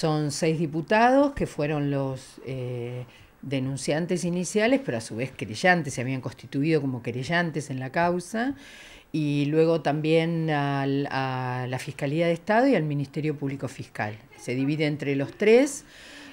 Son seis diputados que fueron los eh, denunciantes iniciales, pero a su vez querellantes, se habían constituido como querellantes en la causa, y luego también a la Fiscalía de Estado y al Ministerio Público Fiscal. Se divide entre los tres.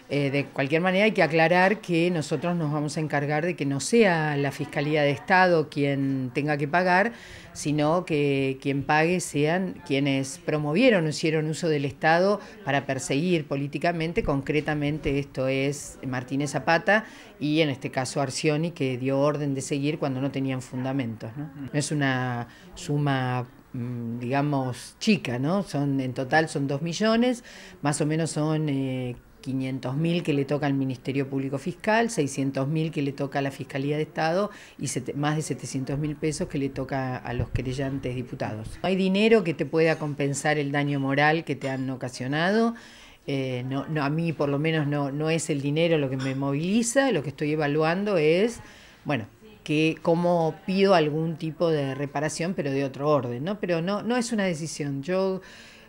Eh, de cualquier manera hay que aclarar que nosotros nos vamos a encargar de que no sea la Fiscalía de Estado quien tenga que pagar, sino que quien pague sean quienes promovieron o hicieron uso del Estado para perseguir políticamente, concretamente esto es Martínez Zapata y en este caso Arcioni, que dio orden de seguir cuando no tenían fundamentos. No, no es una suma mm, digamos, chica, ¿no? Son, en total son dos millones, más o menos son eh, 500.000 que le toca al Ministerio Público Fiscal, 600.000 que le toca a la Fiscalía de Estado y más de 700.000 pesos que le toca a los querellantes diputados. No hay dinero que te pueda compensar el daño moral que te han ocasionado. Eh, no, no, a mí por lo menos no, no es el dinero lo que me moviliza, lo que estoy evaluando es, bueno, que cómo pido algún tipo de reparación, pero de otro orden, ¿no? Pero no, no es una decisión. Yo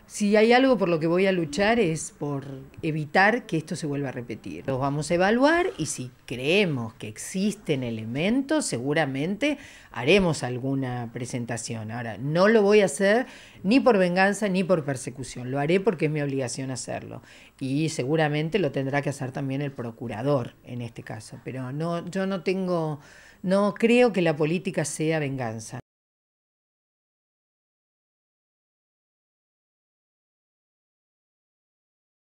si hay algo por lo que voy a luchar es por evitar que esto se vuelva a repetir. Los vamos a evaluar y si creemos que existen elementos, seguramente haremos alguna presentación. Ahora, no lo voy a hacer ni por venganza ni por persecución, lo haré porque es mi obligación hacerlo. Y seguramente lo tendrá que hacer también el procurador en este caso. Pero no, yo no tengo, no creo que la política sea venganza.